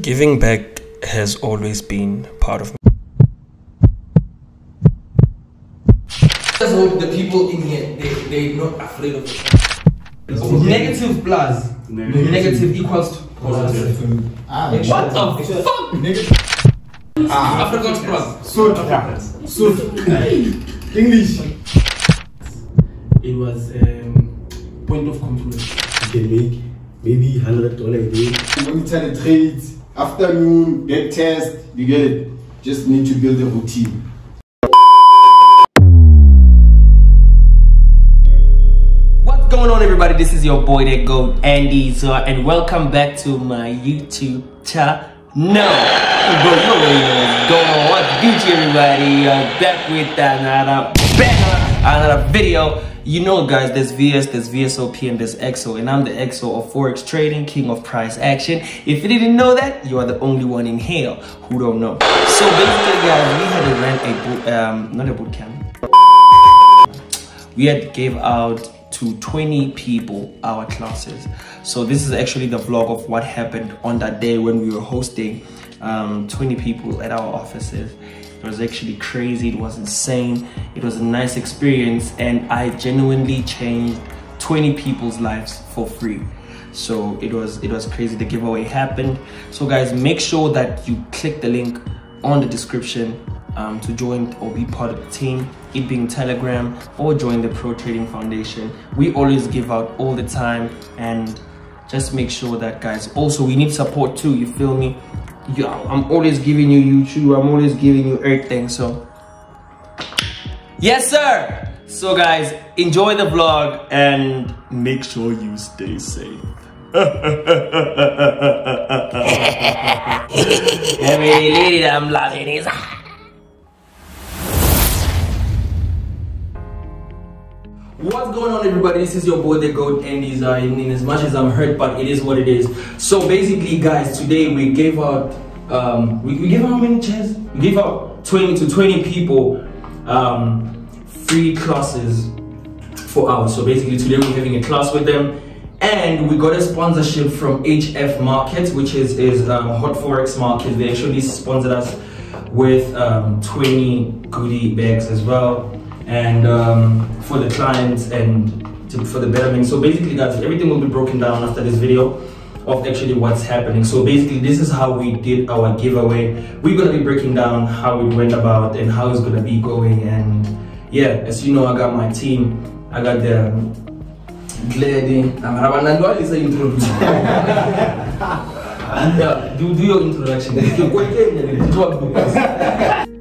Giving back has always been part of me. The people in here, they, they're not afraid of it. Negative plus Negative. negative equals to positive. What the fuck? Afrikaans plus. Soot. Soot. English. it was um, point of confluence. You can make maybe hundred dollar a day. Monitor the trades. Afternoon, back test. You get it. Just need to build a routine. What's going on, everybody? This is your boy, that goat Andy Zor, and welcome back to my YouTube channel. No, you already what's going on. What's Gucci, everybody? Uh, back with another another video. You know, guys, there's VS, there's VSOP, and there's XO, and I'm the XO of Forex Trading, King of Price Action. If you didn't know that, you are the only one in here who don't know. So basically, guys, we had to rent a boot, um, not a boot camp we had gave out to 20 people our classes so this is actually the vlog of what happened on that day when we were hosting um, 20 people at our offices it was actually crazy. It was insane. It was a nice experience and i genuinely changed 20 people's lives for free. So it was it was crazy. The giveaway happened. So guys make sure that you click the link on the description um, to join or be part of the team, it being Telegram or join the Pro Trading Foundation. We always give out all the time and just make sure that guys, also we need support too, you feel me? Yeah, I'm always giving you YouTube, I'm always giving you everything, so. Yes sir! So guys, enjoy the vlog and make sure you stay safe. Every lady I'm loving is What's going on everybody? This is your boy the goat and these are in, in as much as I'm hurt but it is what it is. So basically guys today we gave out um we, we gave out how many chairs? We gave out 20 to 20 people um free classes for hours. So basically today we're having a class with them and we got a sponsorship from HF Markets which is, is um, Hot Forex Market. They actually sponsored us with um, 20 goodie bags as well and um, for the clients and to, for the betterment. So basically guys, everything will be broken down after this video of actually what's happening. So basically this is how we did our giveaway. We're gonna be breaking down how it went about and how it's gonna be going and yeah, as you know I got my team. I got the Glady. yeah, do, do your introduction.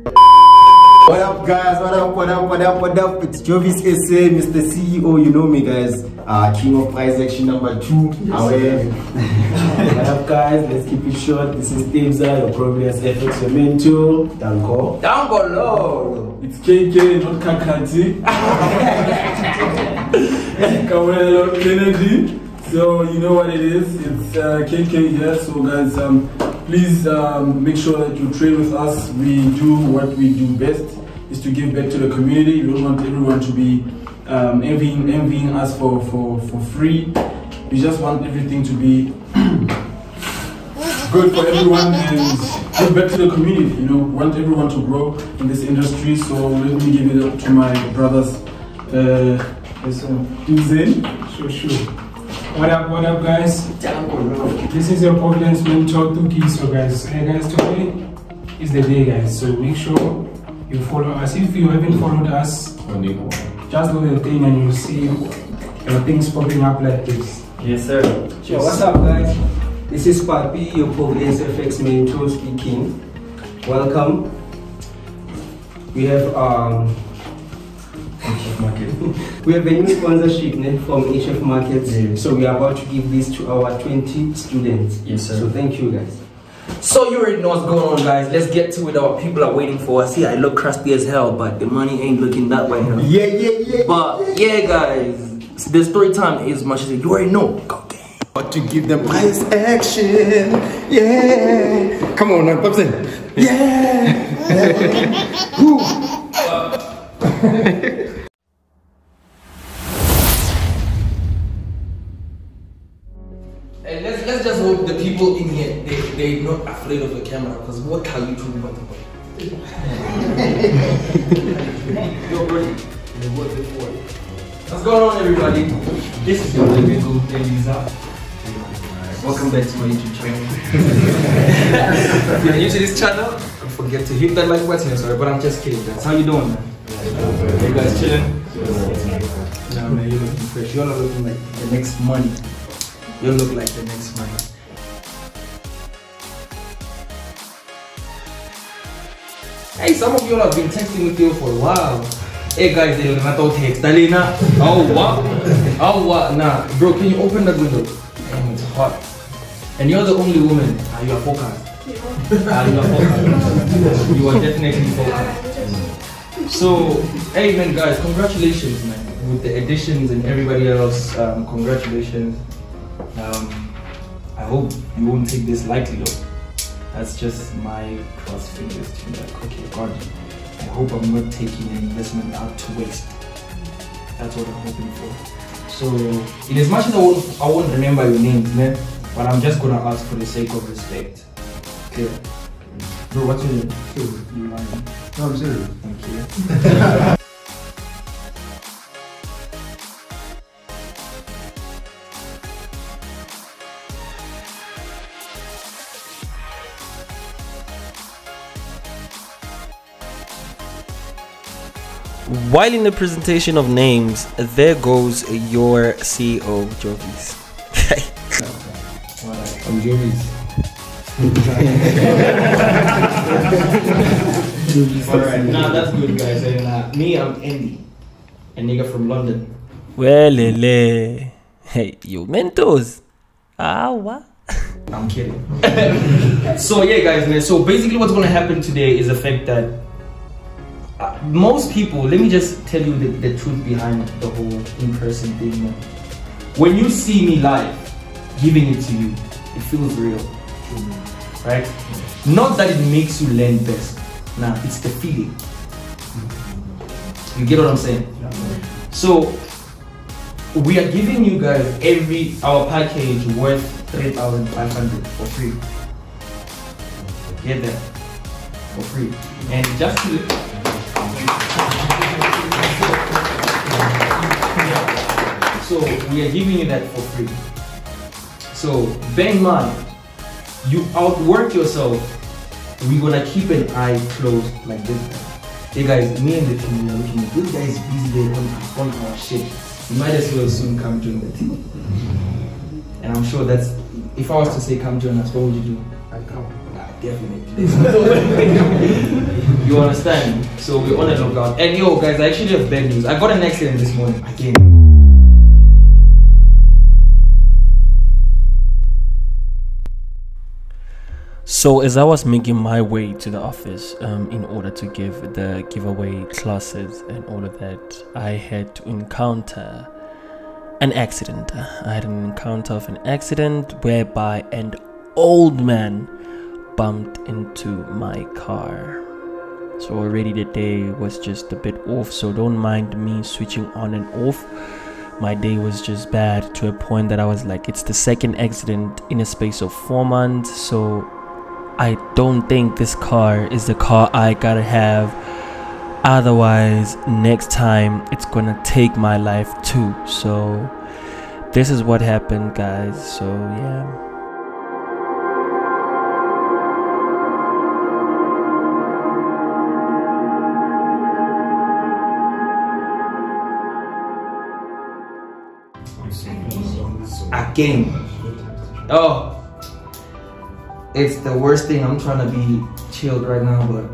What up, guys? What up? What up? What up? What up? It's Jovis SA, Mr. CEO. You know me, guys. Uh, King of Price Action number two. Away. what up guys? Let's keep it short. This is Tibza, your Providence FX your mentor. Danko. Down below. It's KK, not Kakati. Kawelo Kennedy. So you know what it is. It's uh, KK here. So guys, um, please um, make sure that you trade with us. We do what we do best is to give back to the community. We don't want everyone to be um, envying, envying us for, for, for free. We just want everything to be good for everyone and give back to the community. You know, want everyone to grow in this industry. So let me give it up to my brothers. Uh, Hussein. Sure, sure. What up, what up, guys? This is your Providence mentor, Tuki. So, guys, hey, guys, today is the day, guys. So, make sure you follow us. If you haven't followed us, just do the thing and you'll see your things popping up like this. Yes, sir. Yo, what's up guys? This is Papi, your Providence FX mentor speaking. Welcome. We have um we have a new sponsorship ne, from HF Markets. So we are about to give this to our 20 students. Yes, sir. So thank you guys. So you already know what's going on, guys. Let's get to it. Our people are waiting for us. Yeah, I look crusty as hell, but the money ain't looking that way. Huh? Yeah, yeah, yeah. But yeah, guys, the story time is much as you already know. Go gang. But to give them price action. Yeah. Come on, now, Pops in. Yeah. they're not afraid of the camera because what are you talking about? Yo, bro, what's going on, everybody? This is your living room, Elisa. Welcome back to my YouTube channel. if you're new to this channel, don't forget to hit that like button. Sorry, but I'm just kidding, guys. How you doing, man? You guys chilling? Nah, man, you're looking fresh. You're not looking like the next money. You look like the next money. Hey, some of you all have been texting with you for a while. Hey guys, they not out text. Dalina. Oh what? Oh what? Nah, bro, can you open that window? Damn, it's hot. And you're the only woman. Ah, you are focused. Ah, you are focused. you are definitely focused. So, hey man, guys, congratulations, man, with the additions and everybody else. Um, congratulations. Um, I hope you won't take this lightly, though. That's just my cross fingers to be like, okay, God, I hope I'm not taking an investment out to waste. That's what I'm hoping for. So, in as much as I won't, I won't remember your names, man, but I'm just gonna ask for the sake of respect. Okay. Bro, what's your name? You lying? No, I'm serious. Thank you. While in the presentation of names, there goes your CEO, Jovis. I'm Jovis. Alright, nah, that's good, guys. And uh, me, I'm Andy, a nigga from London. well, lele. Hey, you Mentos. Ah, what? I'm kidding. so yeah, guys, man. So basically, what's gonna happen today is the fact that most people. Let me just tell you the, the truth behind the whole in-person thing. When you see me live, giving it to you, it feels real, right? Not that it makes you learn best. Nah, it's the feeling. You get what I'm saying? So we are giving you guys every our package worth 3500 for free get that for free and just to so we are giving you that for free so bear in mind you outwork yourself we're gonna keep an eye closed like this hey guys me and the team are looking at this guy is busy there on, on our shit you might as well soon come join the team and I'm sure that's if I was to say come join us, what would you do? I come. Definitely. you understand? So we're on a lookout. And yo guys, I actually have bad news. I got an accident this morning again. So as I was making my way to the office um, in order to give the giveaway classes and all of that, I had to encounter an accident. I had an encounter of an accident whereby an old man bumped into my car. So already the day was just a bit off. So don't mind me switching on and off. My day was just bad to a point that I was like, it's the second accident in a space of four months. So I don't think this car is the car I gotta have. Otherwise, next time it's gonna take my life too. So, this is what happened, guys. So, yeah. Again. Oh. It's the worst thing. I'm trying to be chilled right now, but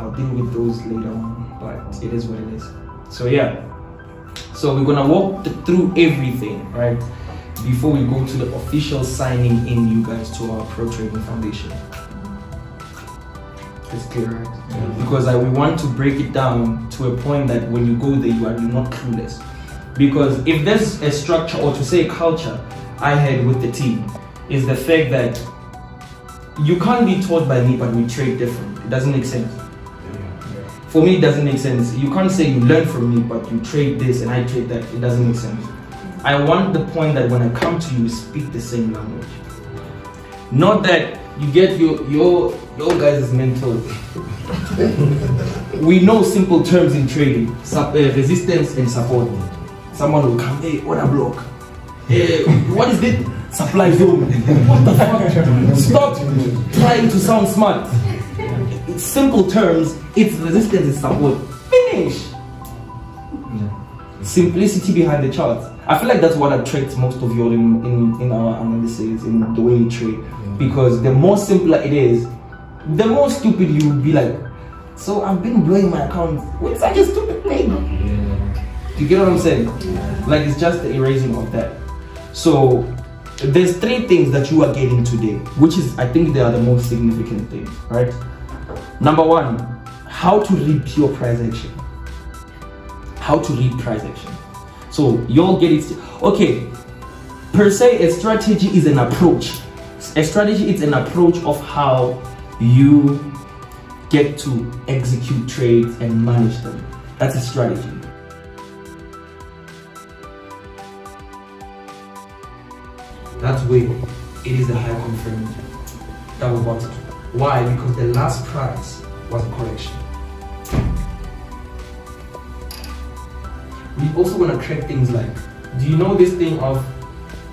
I'll deal with those later on. But it is what it is. So yeah. So we're gonna walk th- through everything, right? Before we go to the official signing in, you guys, to our Pro Trading Foundation. It's clear, right? Because I, we want to break it down to a point that when you go there, you are not clueless. Because if there's a structure, or to say a culture, I had with the team, is the fact that you can't be taught by me, but we trade different. It doesn't make sense. For me, it doesn't make sense. You can't say you learn from me, but you trade this and I trade that. It doesn't make sense. I want the point that when I come to you, speak the same language. Not that you get your your your guys' mental. we know simple terms in trading: uh, resistance and support. Someone will come, hey, order block. Hey, what is it? Supply zone. What the fuck? Stop trying to sound smart. In simple terms. It's resistance and support. Finish. Simplicity behind the charts. I feel like that's what attracts most of you all in, in, in our analysis, in the way we trade. Because the more simpler it is, the more stupid you will be like, so I've been blowing my account with such a stupid thing. Do you get what I'm saying? Like it's just the erasing of that. So there's three things that you are getting today, which is I think they are the most significant things, right? Number one, how to read pure price action. How to read price action. So you'll get it. Okay, per se, a strategy is an approach. A strategy is an approach of how you get to execute trades and manage them. That's a strategy. That's where it is a high confirmed double bottom. Why? Because the last price was a correction. We also want to track things like, do you know this thing of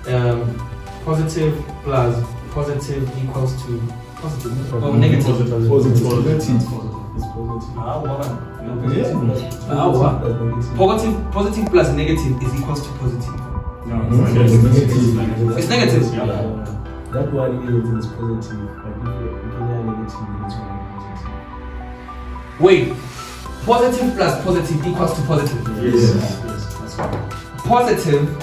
um, positive plus positive equals to positive or negative? Positive, positive plus negative is equals to positive. It's negative. That one is positive, but if you negative, it's one Wait, positive plus positive equals to positive. Yes. Yes, that's right. Positive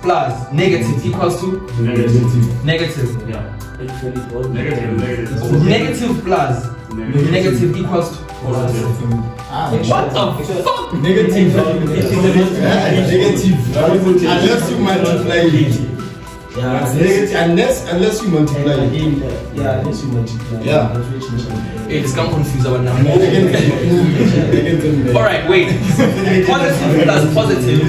plus negative equals to Negative. negative. Yeah. Negative, negative. Negative plus negative equals to positive. Ah, what the fuck? Negative. Negative. Unless you multiply it. Yeah, Negative. Unless unless you multiply it. Uh, yeah, unless you multiply. Yeah. that's which is. Hey, this can confuse our number. Alright, wait. Positive plus positive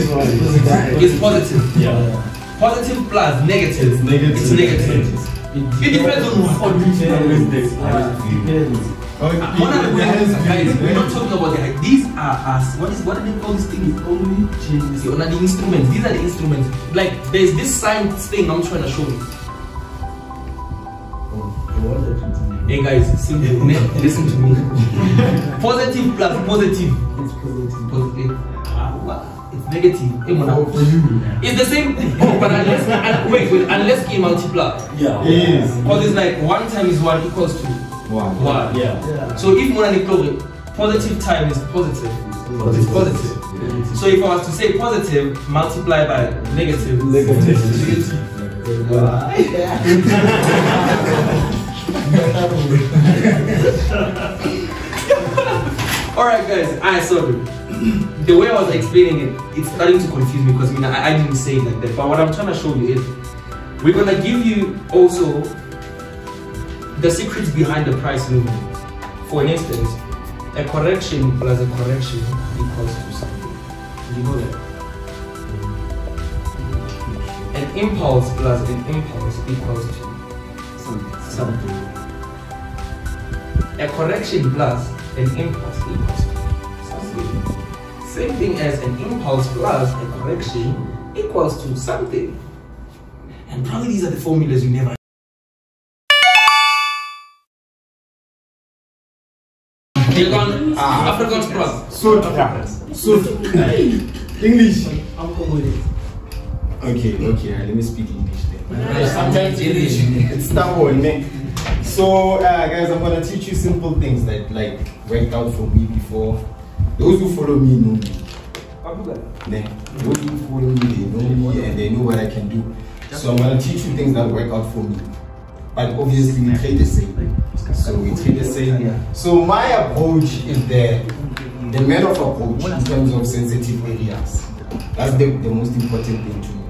is positive. Yeah. Positive plus negative It's negative. is negative. It depends on what you Depends. One of the guys, guys, we're not talking about the height. These are us. What is what do they call this thing? Only changes. You're the instruments. These are the instruments. Like there's this science thing I'm trying to show you. Hey guys, simple. Ne- Listen to me. positive plus positive. It's positive. Positive. Ah. It's negative. Hey, man, for you. It's the same. Oh, but unless un- wait, wait, unless you multiply. Yeah. Yes. Because it's like one times one equals to One. one. Yeah. Yeah. So if Monani Chloe, positive time is positive. It's positive. So if I was to say positive, multiply by negative. Alright guys, I saw it. The way I was explaining it, it's starting to confuse me because I, mean, I, I didn't say it like that. But what I'm trying to show you is we're gonna give you also the secrets behind the price movement. For instance, a correction plus a correction equals to something. You know that? An impulse plus an impulse equals to something. A correction plus an impulse equals to something. Same thing as an impulse plus a correction equals to something. And probably these are the formulas you never On African Sprung. So, so, English. I'm cool with it. Okay, okay, let me speak English then. Sometimes English. It's stubborn, man. So, uh, guys, I'm gonna teach you simple things that like worked out for me before. Those who follow me know me. Né? Those who follow me, they know me and they know what I can do. So I'm gonna teach you things that work out for me. But obviously, we trade the same. So we trade the same. So my approach is the the man of approach in terms of sensitive areas. That's the, the most important thing to know.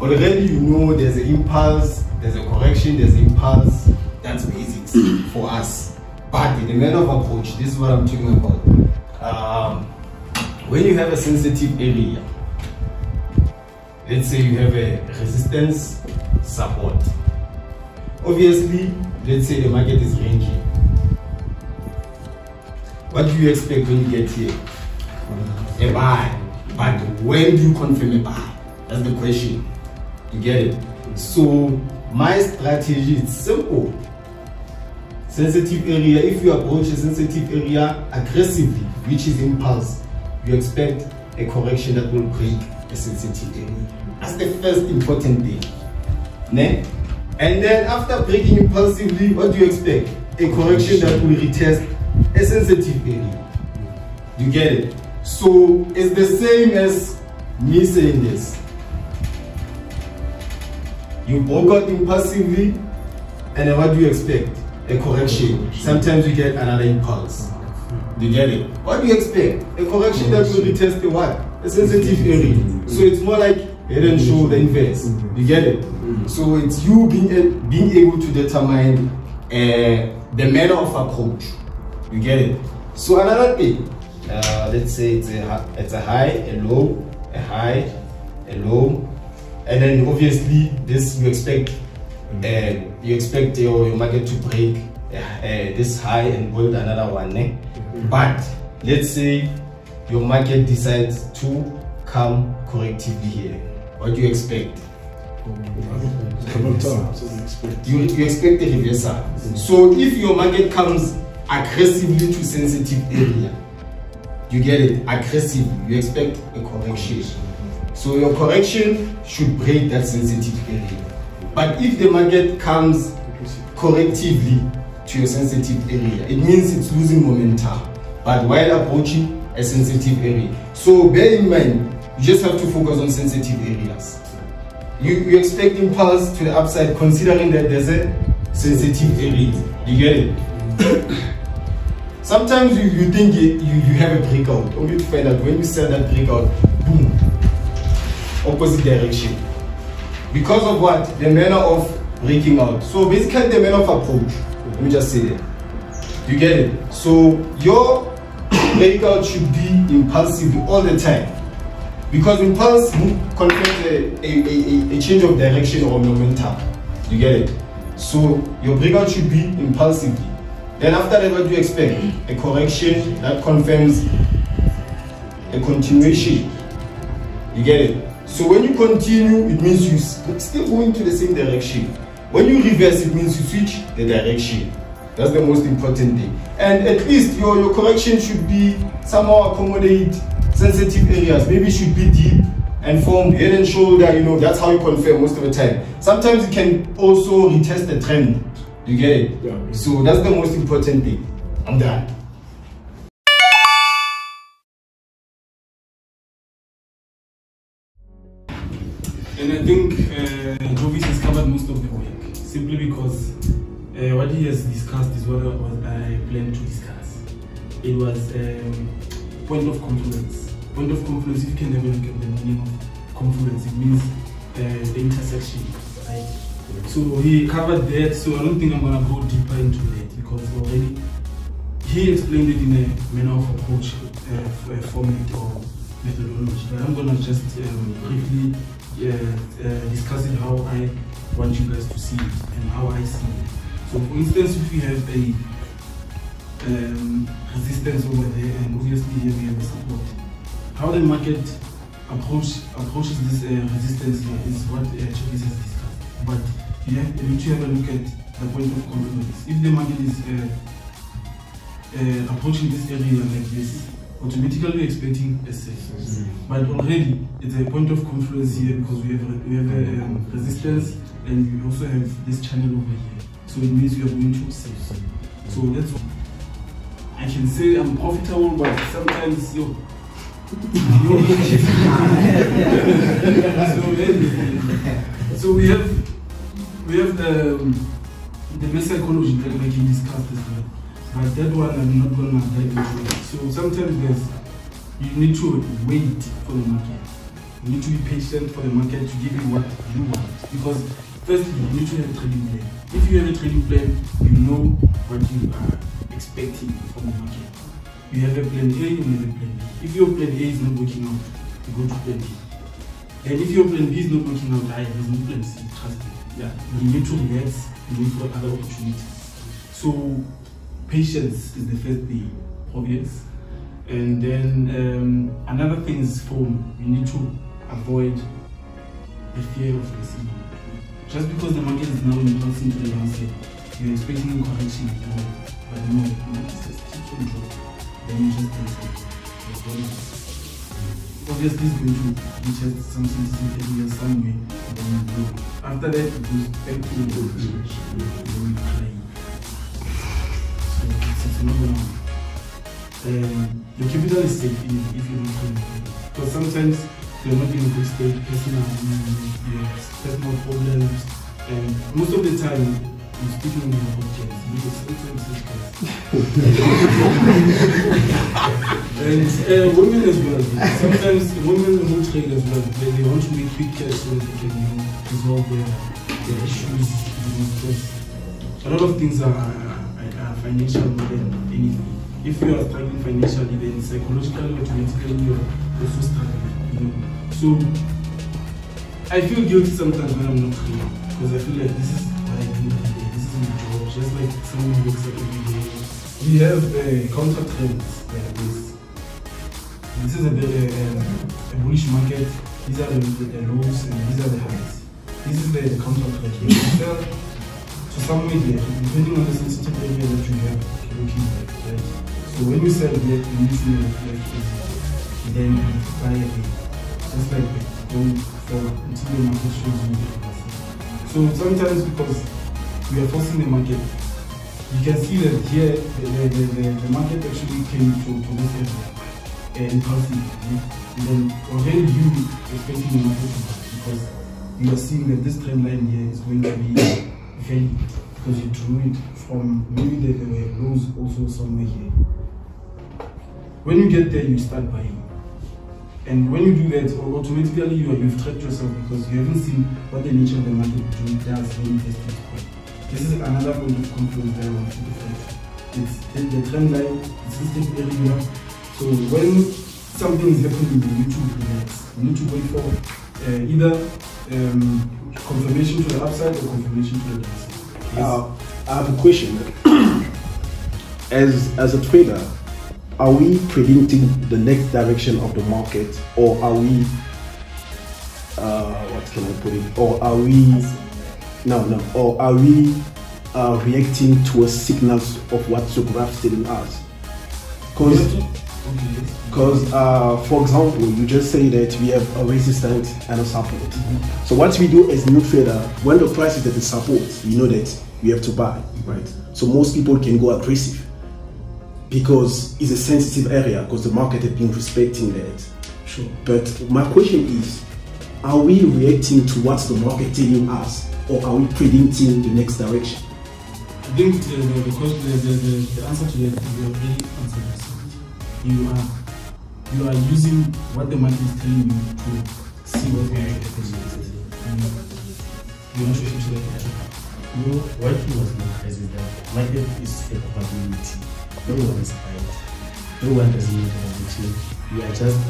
Already you know there's an impulse, there's a correction, there's impulse. That's basics for us. But in the man of approach, this is what I'm talking about. Um, when you have a sensitive area, let's say you have a resistance support. Obviously, let's say the market is ranging. What do you expect when you get here? A buy. But when do you confirm a buy? That's the question. You get it? So my strategy is simple. Sensitive area, if you approach a sensitive area aggressively, which is impulse, you expect a correction that will break a sensitive area. That's the first important thing. Ne? And then after breaking impulsively, what do you expect? A correction that will retest a sensitive area. You get it? So it's the same as me saying this. You broke out impulsively, and then what do you expect? A correction. Sometimes you get another impulse. You get it? What do you expect? A correction that will retest the what? A sensitive area. So it's more like head and the inverse. You get it? So it's you being, being able to determine uh, the manner of approach. You get it? So another thing, uh, let's say it's a, it's a high, a low, a high, a low, and then obviously this you expect, uh, you expect your, your market to break uh, this high and build another one. Eh? But let's say your market decides to come correctively here. What do you expect? You, you expect a reversal. So if your market comes aggressively to sensitive area, you get it aggressively, you expect a correction. So your correction should break that sensitive area. But if the market comes correctively to your sensitive area, it means it's losing momentum. But while approaching a sensitive area. So bear in mind, you just have to focus on sensitive areas. You, you expect impulse to the upside considering that there's a sensitive area. You get it? Sometimes you, you think you, you, have a breakout, only to find out when you sell that breakout, boom, opposite direction. Because of what? The manner of breaking out. So basically the manner of approach. Let me just say that. You get it? So your breakout should be impulsive all the time. Because impulse confirms a, a, a, a change of direction or momentum. You get it? So your breakout should be impulsively. Then after that, what do you expect? A correction that confirms a continuation. You get it? So when you continue, it means you s- still going to the same direction. When you reverse, it means you switch the direction. That's the most important thing. And at least your, your correction should be somehow accommodate sensitive areas. Maybe it should be deep and form head and shoulder, you know, that's how you confirm most of the time. Sometimes you can also retest the trend. You get it? Yeah. So that's the most important thing. I'm done. And I think uh, Jovis has covered most of the work, simply because uh, what he has discussed is what I, was, I planned to discuss. It was um, point of confluence. Point of confluence, if you can a look at the meaning of confluence, it means uh, the intersection, right? So he covered that, so I don't think I'm gonna go deeper into that because already he explained it in a manner of approach, uh, uh, format or methodology. But I'm gonna just um, briefly uh, uh, discuss it how I want you guys to see it and how I see it. So, for instance, if we have a um, resistance over there, and obviously here we have a support. How the market approach approaches this uh, resistance here is what uh, Chakis has discussed. But you, have, you need to have a look at the point of confluence. If the market is uh, uh, approaching this area like this, automatically expecting a sell. But already it's a point of confluence here because we have we have a um, resistance and we also have this channel over here. So it means we are going to sell. So that's what I can say I'm profitable, but sometimes yo. So, so we have we have um, the best psychology like, like you discussed as well. But that one I'm not gonna dive into. So sometimes guys, you need to wait for the market. You need to be patient for the market to give you what you want. Because firstly, you need to have a trading plan. If you have a trading plan, you know what you are expecting from the market. You have a plan A, you have a plan B. If your plan A is not working out, you go to plan B. And if your plan B is not working out, I there's no plan C, trust me. Yeah. You need to relax and wait for other opportunities. So patience is the first thing, obvious. And then um, another thing is form. You need to avoid the fear of receiving. Just because the market is now impulsing to the downside, you're expecting correction go. But no, the just keeps on it is. Obviously, it's going to reach at some sensitivity area somewhere, and then you. After that, it goes back to the cry. So it's, another one. Um, your capital is safe if, you don't call. Because sometimes you're not in a good state, personal, you have personal problems, and most of the time, you're speaking in your objects. You sometimes it's And uh, women as well. Sometimes women who trade as well, they, they want to make cash so they can you resolve their, their issues. You know, a lot of things are, are, are financial more than anything. If you are struggling financially, then psychologically, automatically, you're also struggling. You know? So I feel guilty sometimes when I'm not trading because I feel like this is Just like someone who up every day. We have uh, counter trends like this. This is a, a, a bullish market. These are the, the, lows and these are the highs. This is the, the counter trend. You can sell to somewhere there, depending on the sensitive area that you have looking at, right? So when you sell there, you need to like and then you buy again. Just like that. Going forward until the market shows you. So sometimes because we are forcing the market, you can see that here the, the, the, the, market actually came to, to this area uh, impulsive. And then already you expecting the market to buy because you are seeing that this trend line here is going to be valid because you drew it from maybe there were lows also somewhere here. When you get there, you start buying. And when you do that, automatically you you've trapped yourself because you haven't seen what the nature of the market do, does when it to this is another point of confluence that I want to different. It's the, the trend line, the system area. So when something is happening, you need to. You need to wait for uh, either um, confirmation to the upside or confirmation to the downside. Yes. Uh, I have a question. as as a trader, are we predicting the next direction of the market, or are we? Uh, what can I put it? Or are we? No, no. Or are we uh, reacting to a signals of what the graph's telling us? Because because, uh, for example, you just say that we have a resistance and a support. So what we do as new trader, when the price is at the support, we know that we have to buy, right? So most people can go aggressive because it's a sensitive area because the market has been respecting that. Sure. But my question is, are we reacting to what's the market telling us, or are we predicting the next direction? I think uh, the, the, the, the, the, the, the answer to that is you already answered yourself. You are you are using what the market is telling you to see what you are depositing. You want to shift to that? You know, what you must realize is that market is a probability. No one is right. No one doesn't know the direction. We are just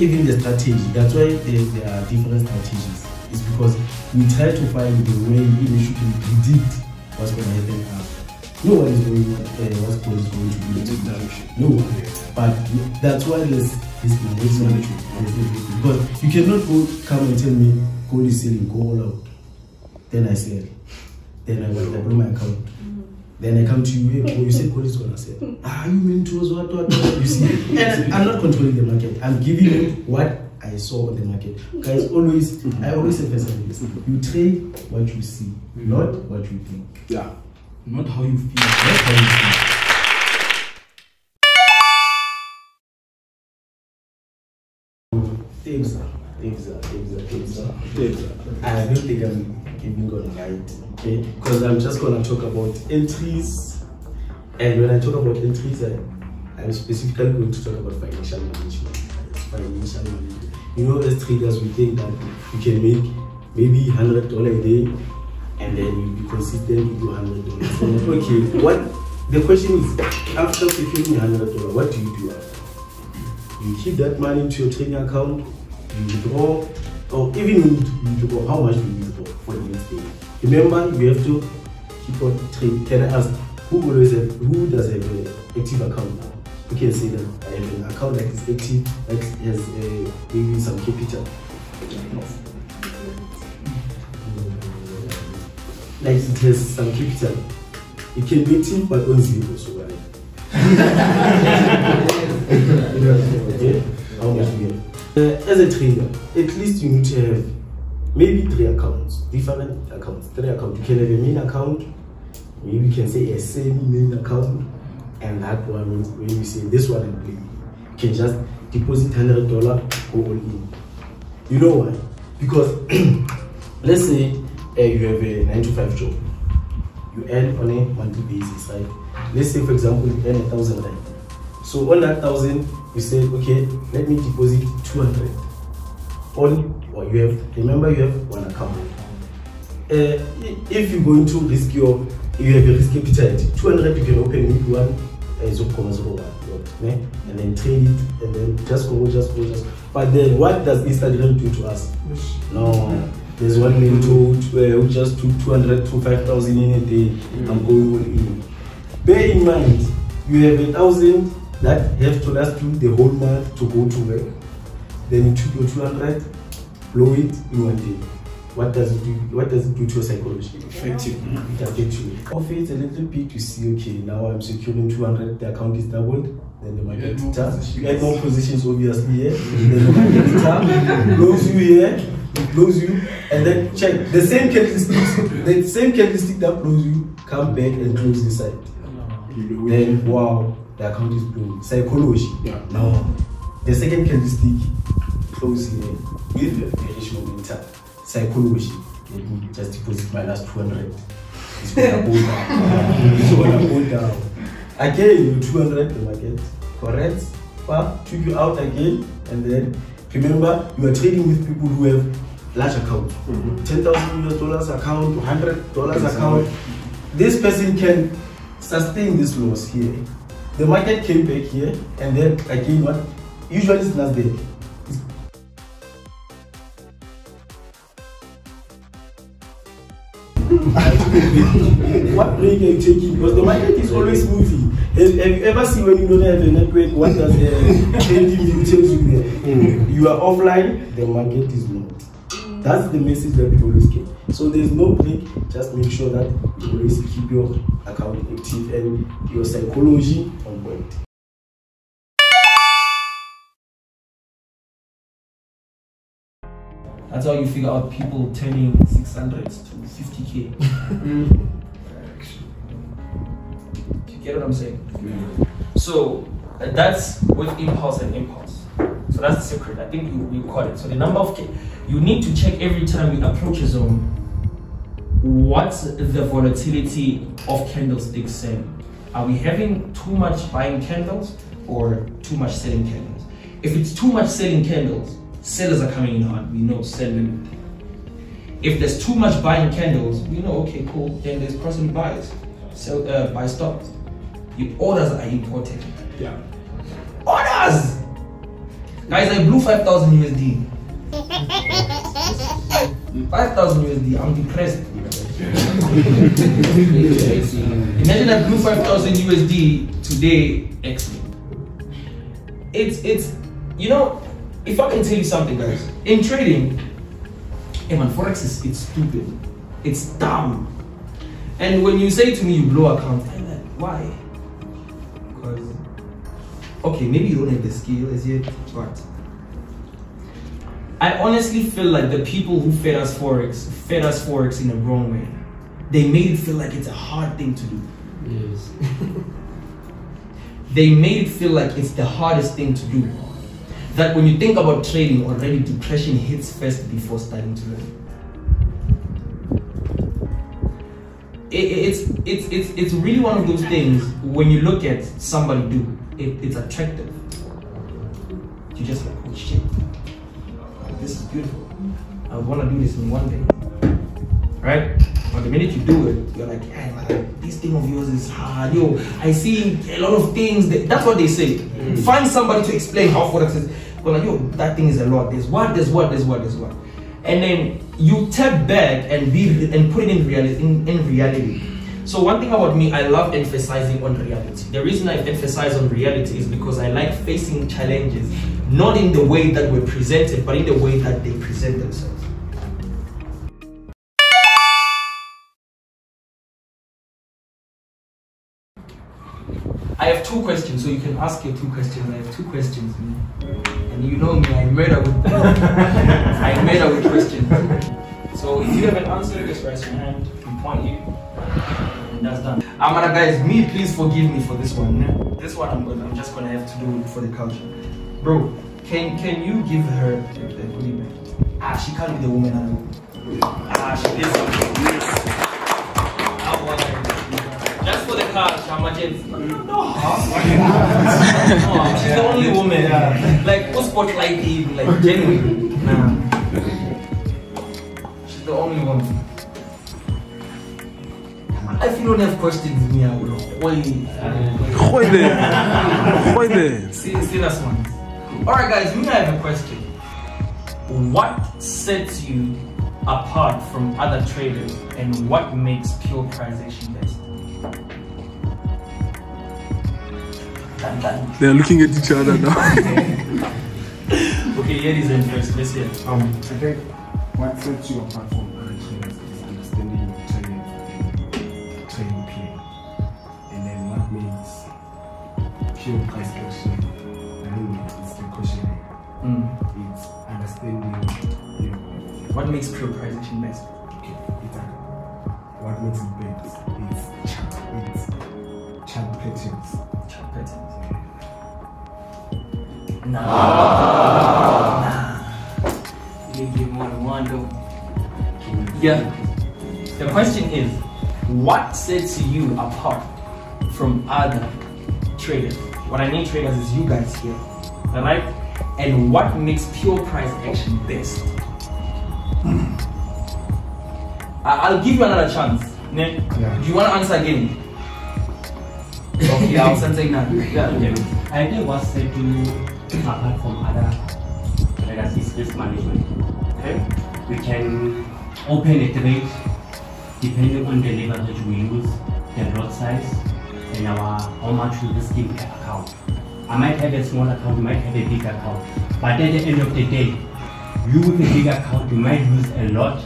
even the strategy. That's why there, there are different strategies. It's because we try to find the way in which you can predict what's going to happen after. No one is going uh, what's going to be in that direction. No one. But that's why there's this investment because you cannot go come and tell me gold is selling, go all out. Then I sell. Then I will blow my account. Then I come to you, hey, bro, you said gold is gonna sell. Ah, you mean to us what, what, what? You see, and I'm not controlling the market. I'm giving you what I saw on the market. Guys, always, I always emphasize this. You trade what you see, mm. not what you think. Yeah. Not how you feel. Not how you feel. Things are, things are, things are, things are, things are. I don't think I'm even gonna write, okay? Because I'm just gonna talk about entries, and when I talk about entries, I, I'm specifically going to talk about financial management. Financial management. You know, as traders, we think that you can make maybe hundred dollar a day, and then you be consistent hundred dollars. okay, what? The question is, after securing hundred dollar, what do you do after? you keep that money into your trading account, you withdraw, or even you withdraw, how much do you withdraw for the next day? Remember, you have to keep on trading. I ask, who always have, who does have an active account now? You can say that I have an account that is active, that has uh, maybe some capital. Like it has some capital. It can be active but on zero, so right? okay? How much you? Uh, as a trader, at least you need to have maybe three accounts, different accounts, three accounts. You can have a main account, maybe you can say a semi-main account, and that one when you say this one and play. You can just deposit hundred dollar, go all in. You know why? Because let's say uh, you have a nine to five job, you earn on a monthly basis, right? Let's say for example you earn a thousand right? So on that thousand, you say okay, let me deposit two hundred. On or you have remember you have one account. Uh, if you're going to risk your you have a risk appetite, 200 you can open one 0.01 yeah? and then trade it and then just go, just go, just But then what does Instagram do to us? No. There's one man uh, who just took 200 to 5,000 in a day. I'm going all in. Bear in mind, you have a thousand that have to last you the whole month to go to work. Then you took your 200, blow it in one day. What does it do? What does it do to your psychology? Effective. Mm-hmm. It affects you. Oh, Profit a little bit. You see, okay, now I'm securing 200. The account is doubled. Then the market more turn. You get more positions, obviously. Yeah. then the market turn. Close you here. It close you, and then check the same candlestick. the same candlestick that close you come back and close this side. Then wow, the account is blown. Psychology. Yeah. Now, the second candlestick close here with the bearish momentum. Psychology. Me just deposit my last 200. It's gonna go down. it's gonna go down. Again, you 200 the market. Correct? But took you out again, and then remember you are trading with people who have large account. Mm-hmm. 10,000 US dollars account, 100 dollars account. This person can sustain this loss here. The market came back here, and then again, what? Usually it's Nasdaq. what break are you taking? Because the market is always moving. Have, have you ever seen when you don't have a network, what does the trading tells you there? Hmm. You are offline, the market is not. That's the message that we always get. So there's no break, just make sure that you always keep your account active and your psychology on point. That's how you figure out people turning 600 to 50k. Do you get what I'm saying? So uh, that's with impulse and impulse. So that's the secret. I think you, you caught it. So the number of, ca- you need to check every time you approach a zone, what's the volatility of candlesticks saying? Are we having too much buying candles or too much selling candles? If it's too much selling candles, sellers are coming in hard. We know sell limit. If there's too much buying candles, we know okay, cool. Then there's crossing buys, sell uh, buy stops. The orders are important. Yeah. Orders, guys. I blew five thousand USD. Five thousand USD. I'm depressed. Imagine I blew five thousand USD today. Excellent. It's it's you know if I can tell you something, guys. In trading, hey man, forex is it's stupid. It's dumb. And when you say to me you blow account, I'm like, why? Because okay, maybe you don't have the skill as yet, but I honestly feel like the people who fed us forex fed us forex in the wrong way. They made it feel like it's a hard thing to do. Yes. They made it feel like it's the hardest thing to do. That when you think about trading, already depression hits first before starting to learn. It, it's, it's, it's, it's really one of those things when you look at somebody do, it, it's attractive. You're just like, oh shit, this is beautiful. I want to do this in one day. Right? But the minute you do it, you're like, hey man, this thing of yours is hard. Yo, I see a lot of things. That, that's what they say. Mm. Find somebody to explain how forex is. Well, like, yo, that thing is a lot. There's what, there's what, there's what, there's what. And then you tap back and be and put it in reality. In, in reality, So one thing about me, I love emphasizing on reality. The reason I emphasize on reality is because I like facing challenges, not in the way that we're presented, but in the way that they present themselves. Two questions, so you can ask your two questions. I have two questions, and you know me, I murder with I murder with questions. So if you have an answer, just raise your hand. We point you, and that's done. Amara, guys, me, please forgive me for this one. This one, I'm gonna, I'm just gonna have to do for the culture, bro. Can can you give her the, bag? Ah, she can't be the woman. I know. Ah, she something. No, she's the only woman. Like who spotlight Eve, like genuine. Nah. She's the only woman. If you don't have questions, me, I will. Gooi. Gooi there. See, serious ones. Alright, guys, me, I have a question. What sets you apart from other traders and what makes pure price action best? Dun, dun. They're looking at each other now. Okay, here is in first. Let's hear. Um, I think what sets you apart from other trainers is understanding your training and training plan. And then what makes pure price action, I mean, it's the question. Mm. It's understanding, you know, What makes pure price action best? okay, it's a, what makes it best. It's chart, it's chart patterns. Chart patterns. Nah. Nah. You give more than one though. Yeah. The question is, what sets you apart from other traders? What I mean traders is you guys here. Alright? And what makes pure price action best? Hmm. I- I'll give you another chance. Yeah. Do you want to answer again? Okay, I'll send. Yeah. Okay. I think what set you apart from other traders is risk management. Okay. We can open a trade depending on the leverage we use, the lot size, and our how much we risk in per account. I might have a small account, you might have a big account, but at the end of the day, you with a big account, you might lose a lot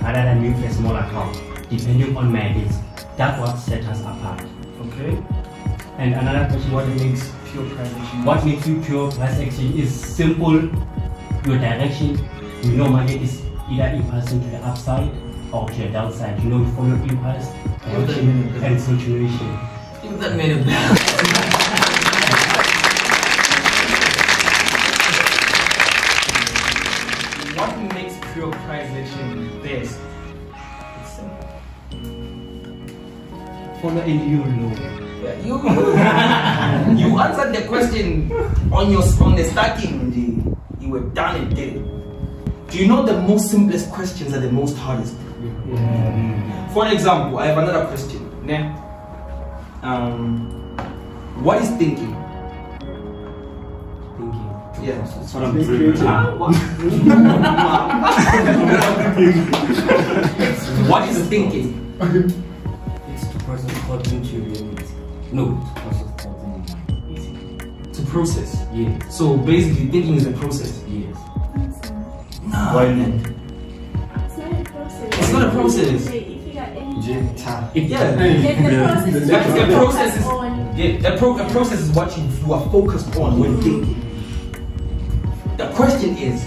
rather than me with a small account, depending on my risk. That's what sets us apart. Okay. And another question, what makes Pure price action. what makes you pure price action is simple. Your direction, you know money is either impulsing to the upside or to the downside. You know you follow impulse, direction, and situation. Give that man a bell. What makes pure price action best? It's simple. Follow and you know. Yeah, you you answered the question on your on the starting. G. You were done and did. Do you know the most simplest questions are the most hardest? For example, I have another question. Ne? Um, what is thinking? Thinking. Yeah. That's what I'm doing. What is thinking? It's to process No, to process according to my needs. To process. Yes. So basically, thinking is a process. Yes. Nah. Why not? It's not a process. It's not a process. If you Yeah. if the process is The, you process is focus on, yeah. The, pro, the process is what you, you are focused on when mm-hmm. thinking. The question is,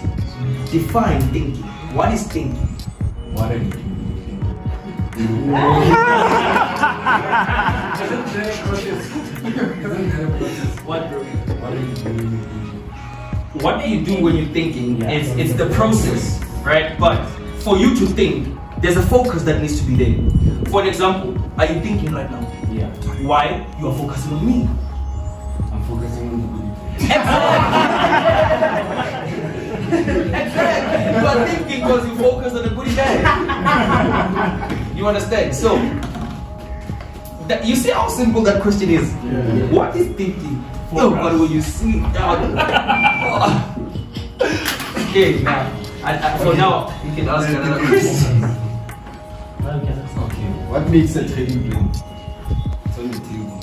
define thinking. What is thinking? What are you doing? What. What are you doing? What do you do when you're thinking? It's, it's the process, right? But for you to think, there's a focus that needs to be there. For example, are you thinking right now? Yeah. Why? You are focusing on me. I'm focusing on the good. Exactly. You are thinking because you focus on the booty bag. you understand? So, that, you see how simple that question is? What is thinking? Oh, but will you see that. okay, now. I, I, for now, you can ask another question. Okay. What makes a trading plan? It's on the table.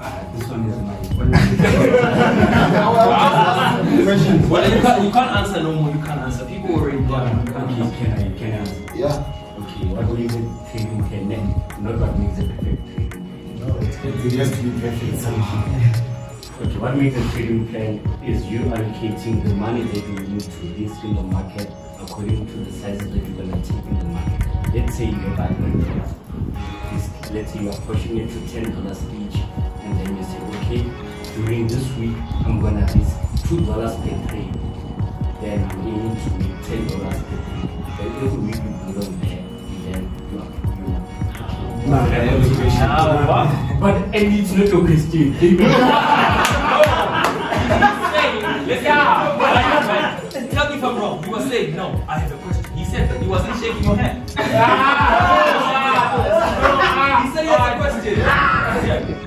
Ah, this one is mine. Question. Well, you can't, you can't answer no more. You can't answer. People already done. You can't Okay, answer. I, can I answer? Yeah. Okay, what do you mean trading plan? Not what makes a perfect it has to be perfect somehow. Okay, what makes a trading plan is you allocating the money that you need to list in the market according to the sizes that you're gonna take in the market. Let's say you're buying this, let's say you're pushing it to ten dollars each, and then you say, okay, during this week I'm gonna list two dollars per trade. Then I'm aiming to make ten dollars per trade. Then every week you put on there, you. Nah. Ah, ah, but, but and it's not your question. Yeah. Tell me if I'm wrong. You were saying no. I have a question. He said that he wasn't shaking your hand. Ah. he said he has a question.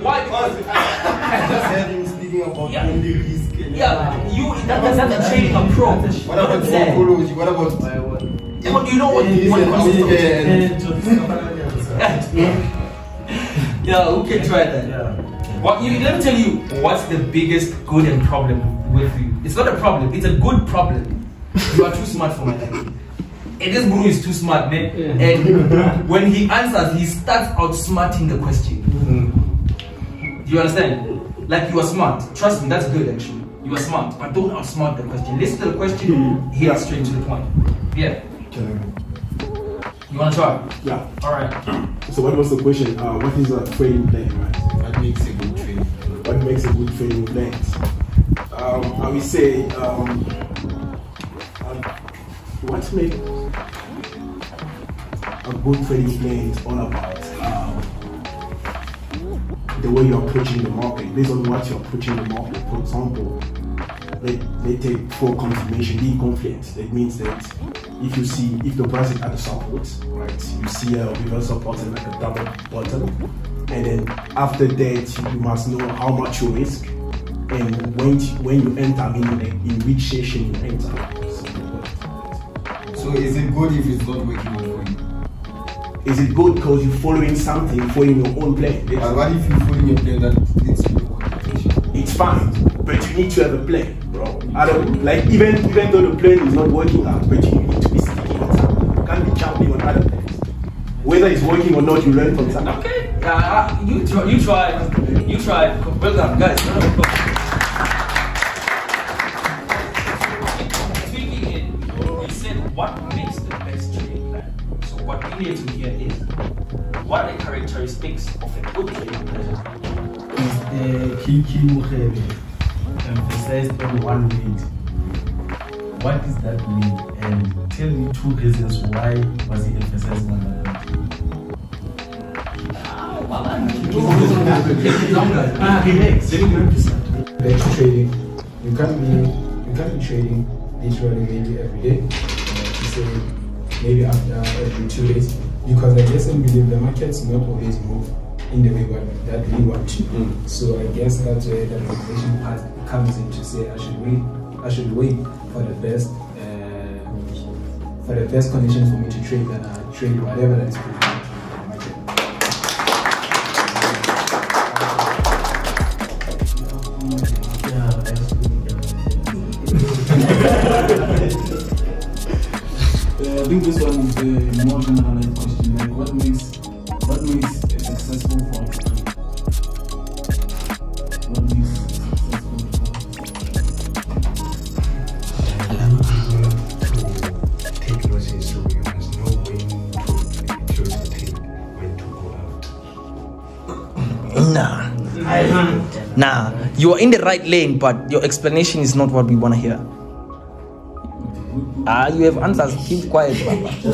Why? Because Just had him speaking about Yeah. only risk. and- yeah, you that, that's not a trading approach. What about psychology? What about Yeah, but you know what? what yeah, who can try that? What you let me tell you what's the biggest good and problem with you. It's not a problem, it's a good problem. You are too smart for my liking. And this guru is too smart, man. And when he answers, he starts outsmarting the question. Mm-hmm. Do you understand? Like you are smart. Trust me, that's good actually. You are smart, but don't outsmart the question. Listen to the question, hit it straight to the point. Yeah. You wanna try? Yeah. Alright. So what was the question? Uh, what is a trading plan, right? What makes a good trading plan? What makes a good trading plan? Um, I will say, um, uh, what makes a good trading plan is all about um, the way you're approaching the market, based on what you're approaching the market. For example, they, they take full confirmation, being confident. That means that if you see if the price is at the support, right, you see a reversal button like a double bottom, and then after that you must know how much you risk and when when you enter, I mean like in which session you enter. So is it good if it's not working out for you? Is it good because you're following something, following your own plan? But what if you follow your plan that leads to your? It's fine, but you need to have a plan, bro. I don't like even even though the plan is not working out, but you need to be sticking on something. You can't be jumping on other plans. Whether it's working or not, you learn from something. Okay. Yeah, uh, you try, you try, You try. Well done, guys. Round of applause. Speaking in, you said what makes the best trading plan. So what we need to hear is what are the characteristics of a good trading plan? the Kiki Mukhebe emphasized on one word. What does that mean? And tell me two reasons why was he emphasizing on that relax. Venture trading. You can't be you can't be trading literally maybe every day. Uh, maybe after every two days. Because I guess and believe the markets not always move in the way what, that we want to. So I guess that's where the motivation part comes in to say I should wait I should wait for the best uh, for the best conditions for me to trade and uh, trade whatever that is Nah. Nah. You are in the right lane, but your explanation is not what we want to hear. Ah, you have answers. Keep quiet, Baba. The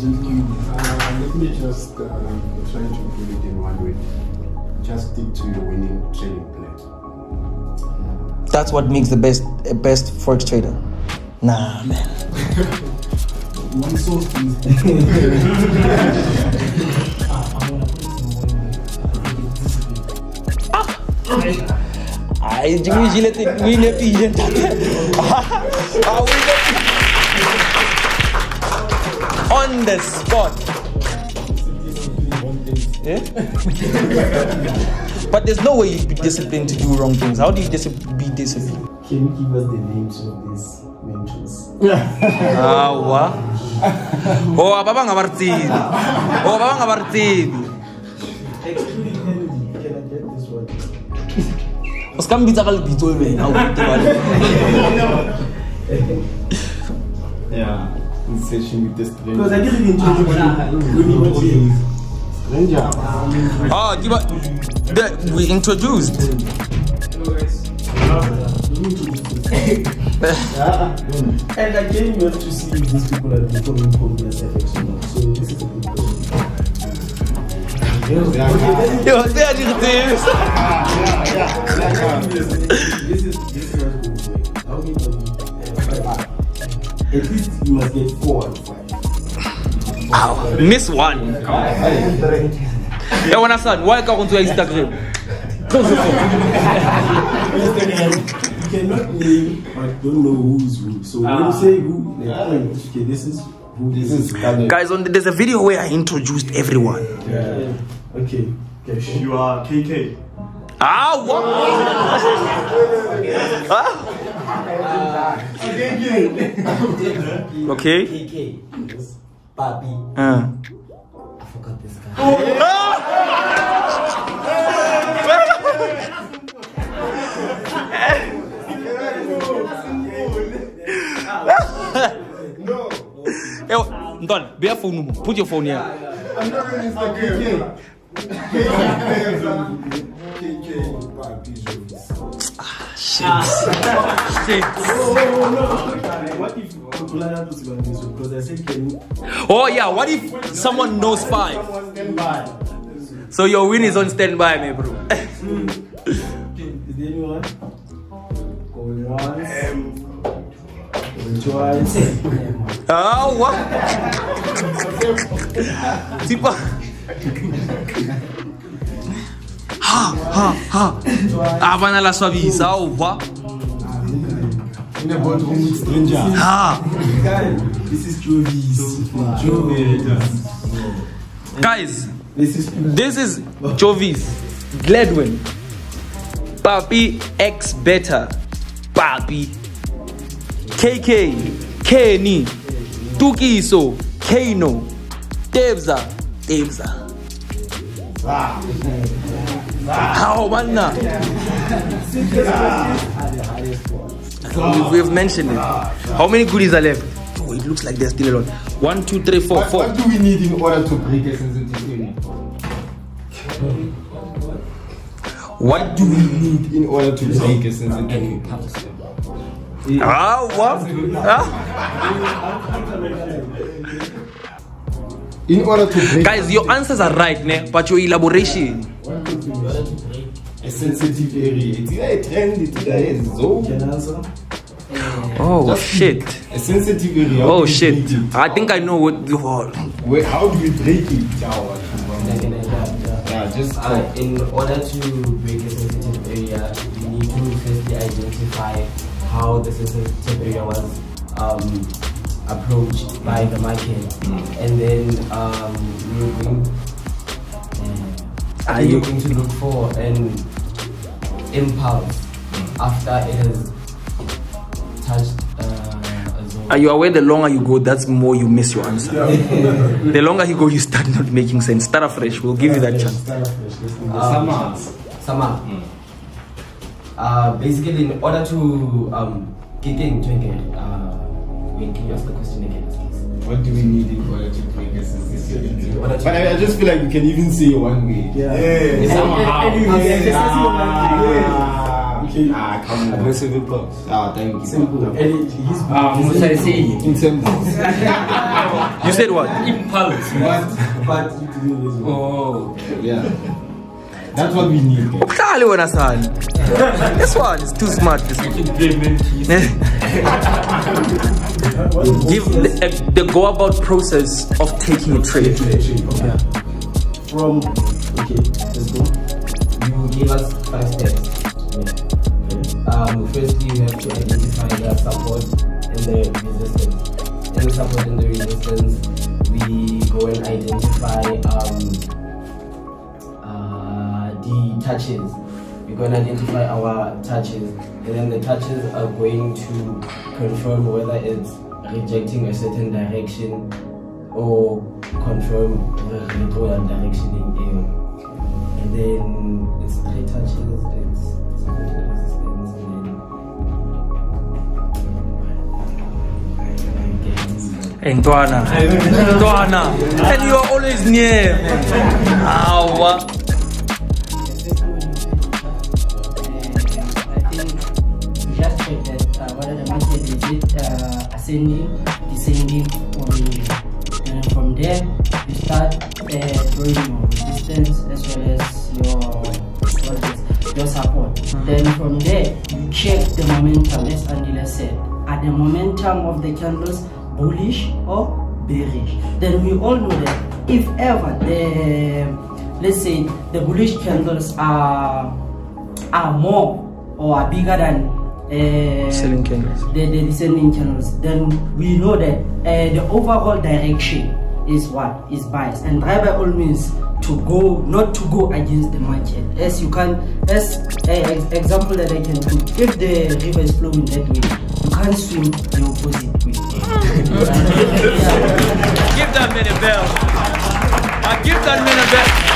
gentleman. Uh, let me just uh, try to put it in one way. Just stick to your winning trading plan. That's what makes the best a best forex trader. Nah, man. One source is Ay, jangan gila tu winner pigeon tak Ah, winner On the spot. Yeah? but there's no way you'd be disciplined to do wrong things. How do you dis- be disciplined? Can you give us the names of these mentors? Awa. Oh, ababa ngabartibi. Oh, ababa ngabartibi. O ska mbitsa ka lebitso e wena, o itebale. Yeah. In session with the stranger. Because I didn't introduce you. Stranger. Ah, give a- the, we introduced. And I came here to see if these people are becoming Congolese FX or not. So this is many of you? uh, At least you must get four out of five. Ow, miss one. Yo, wanna son, why can't you Instagram? Close the phone. You cannot name but don't know who's who. So when you say who, like, oh, okay, this is this is. Guys, on the, there's a video where I introduced everyone. Yeah. Okay. Okay. You are KK. Ah, what? Okay. KK. Papi. Uh. I forgot this guy. No. Yo, Ndon, be a phone. Put your phone here. I'm not really Mr. KK. KK. Papi Jones. Shit. Shit. What if Kulaya was going this one? Because I said, can you? Oh yeah, what if someone knows five? So your win is on standby, me bro. Is there anyone? Going once. Um, What? Tipo. Ha, ha, ha. Ah, bana la suaviza, oh, what? In a. This is Jovis. Jovis. Guys, This is this is Jovis, Gladwin, Papi X Better. Papi, KK, Kenny, Tukiso, Kano, Tebza, Tebza. How man now? We've, we've mentioned it. How many goodies are left? Oh, it looks like there's still a lot. One, two, three, four, What, four. what do we need in order to break a sensitive area? What do we need in order to break a sensitive area? Ah, what? In order to Guys, your answers are right, ne? but your elaboration. a sensitive area, it's either a trend, it's either a zone. Can I answer? Oh Just shit. A sensitive area. how Oh shit. I think I know what the whole. Wait, how do you break it? Yeah, just uh, in order to break a sensitive area, you need to firstly identify how the sensitive area was um, approached by the market, and then um, you're going, Are you're you- going to look for an impulse after it has touched uh, a zone. Are you aware the longer you go, that's more you miss your answer? the longer you go, you start not making sense. Start afresh. We'll give you that chance. Um, Sama. Uh, basically, in order to um, get into it, uh, wait, can you ask the question again, please? What do we need in order to break a sensitive area? But I, I just feel like we can even say one way. Yeah. Yeah. Somehow. Ah, okay. Ah, come on. Aggressive applause. Ah, thank you. Simple. And he's Ah, Musa is saying. In terms You said what? Impulse. but you do this one. Oh. Yeah. That's what we need. Uhlale wena son. This one is too smart. This one. Give the, uh, the go about process of taking a trade. Okay. From okay, let's go. You gave us five steps. Um, firstly, you have to identify the support and the resistance. In the support and the resistance, we go and identify um, touches. We're going to identify our touches, and then the touches are going to confirm whether it's rejecting a certain direction or confirm the retrograde direction in air. And then it's three touches, it's supporting resistance, and Hey, Ntwana. Ntwana. And you are always near. Awa. Ascending, descending, or moving. And from there, you start uh, drawing your resistance as well as your your support. Then from there, you check the momentum. As Andile said, are the momentum of the candles bullish or bearish? Then we all know that if ever the let's say the bullish candles are are more or are bigger than uh, Selling candles. the, the descending channels, then we know that uh, the overall direction is what is biased, and try by all means to go not to go against the market. As you can, as uh, ex- example that I can put, if the river is flowing that way, you can't swim the opposite way. Give that man a bell. I give that man a bell.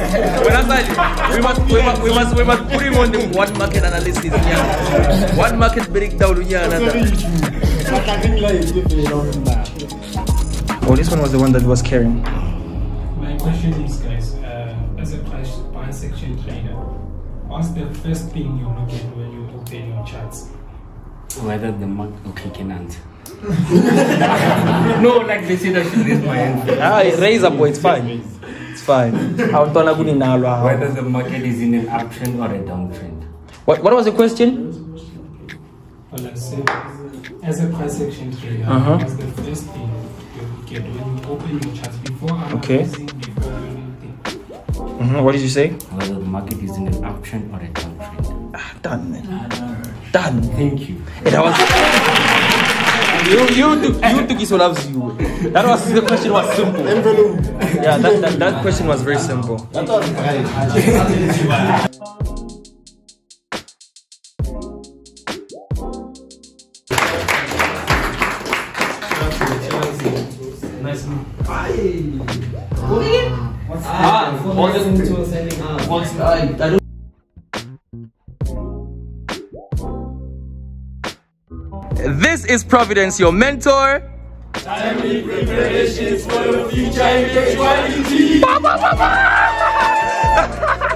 When I say we must, we must, we must, we must put him on the one market analysis. Yeah. One market breakdown. Yeah, another. Oh, this one was the one that was carrying. My question is, guys, uh, as a price buy section trader, what's the first thing you look at when you open your charts? Whether the market, okay, can answer. no, like they say that should raise my hand. Ah, raise up, boy. It's fine. It's fine. Awutona kuninalwa. Whether the market is in an uptrend or a downtrend. What, what was the question? Well, let's say, as a price action trader, Uh-huh. what's the first thing you look at when you open your charts before Okay. analyzing, before anything? Mhm, What did you say? Whether the market is in an uptrend or a downtrend. Ah, done, man. Done. Thank you. And I was. You, you, took, you took it loves you. That was the question was simple. Envelope. Yeah, that, that, that question was very simple. That was right. Nice move. Ah, what is- what's- I- I don't- This is Providence, your mentor. Timely preparations for your future.